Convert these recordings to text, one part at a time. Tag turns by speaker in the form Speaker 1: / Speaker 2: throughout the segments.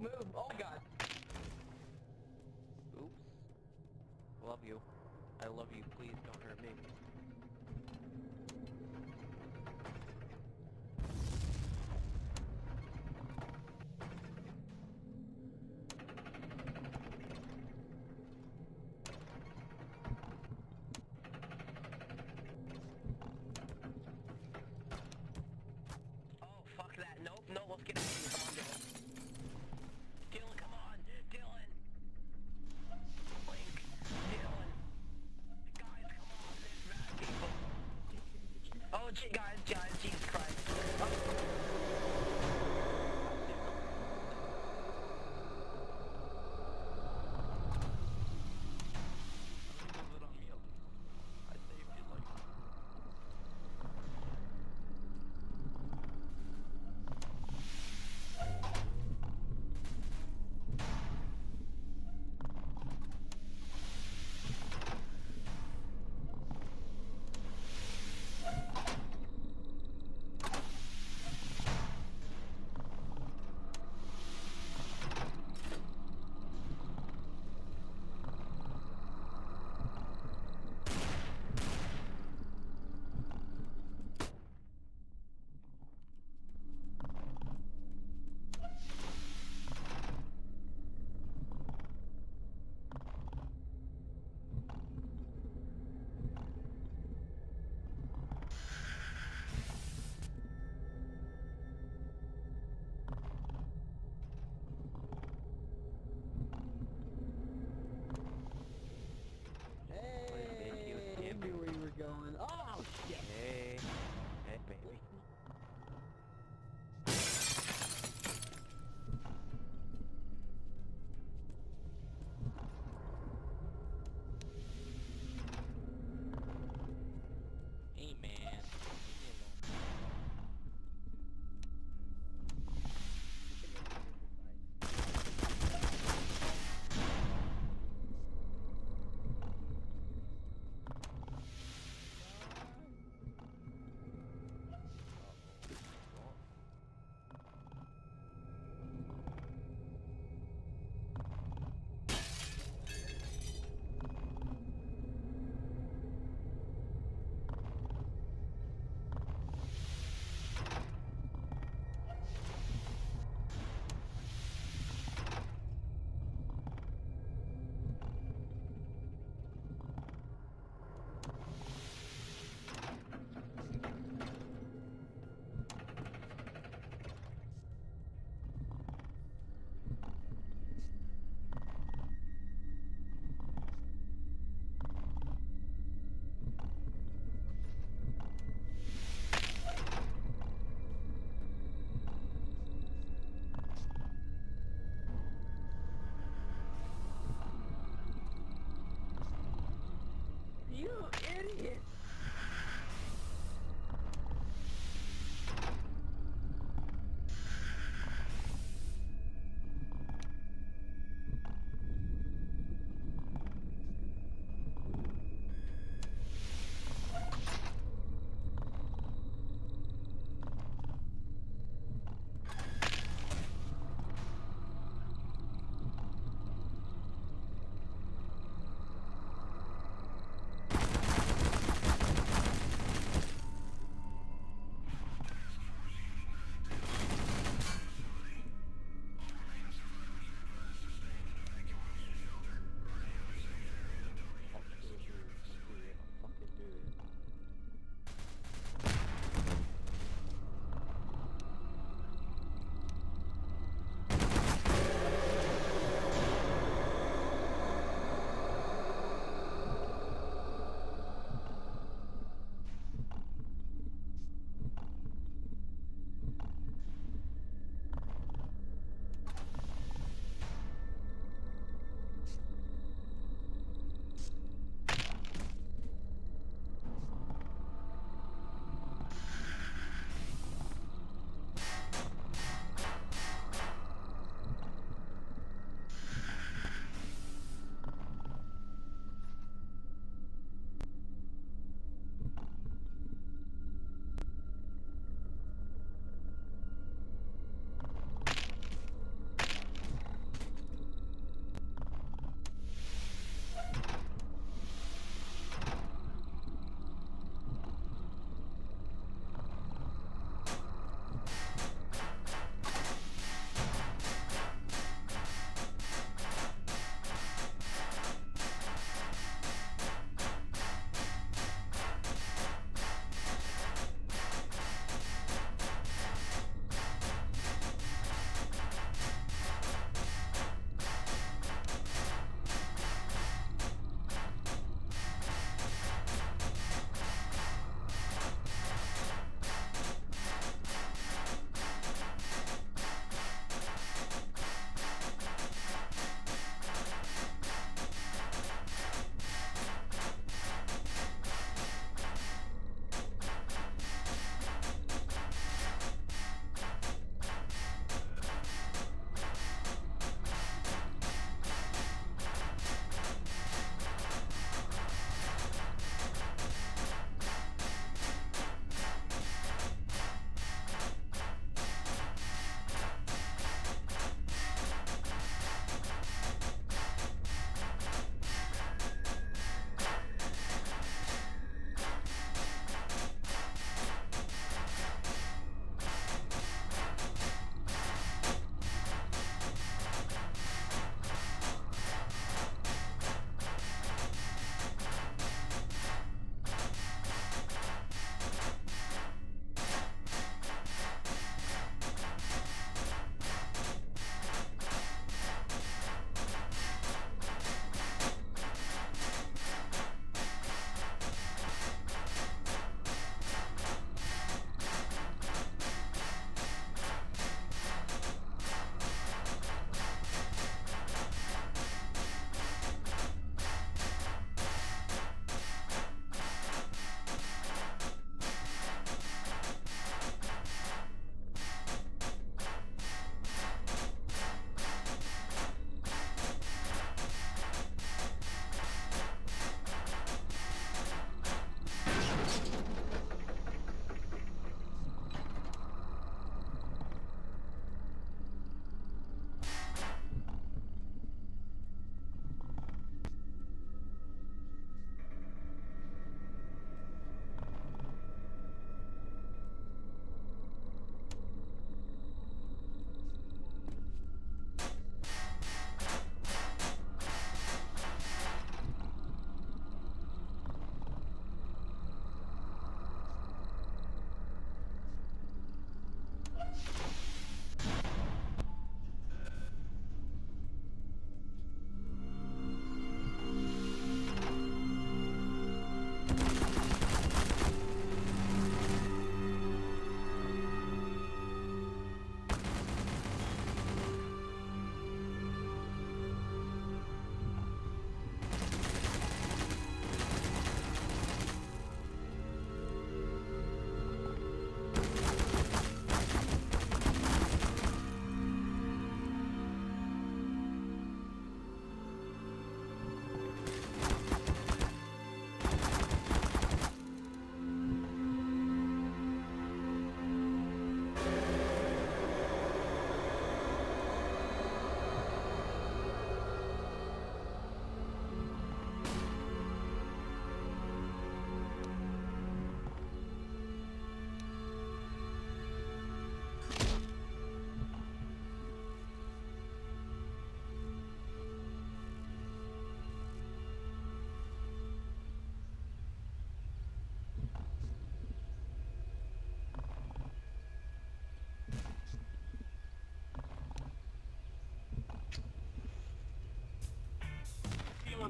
Speaker 1: Move. Oh god.
Speaker 2: Oops. Love you. I love you. Please don't hurt me.
Speaker 3: Oh, fuck that. Nope, no, let's get out of here.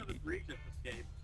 Speaker 2: I'm
Speaker 1: going to.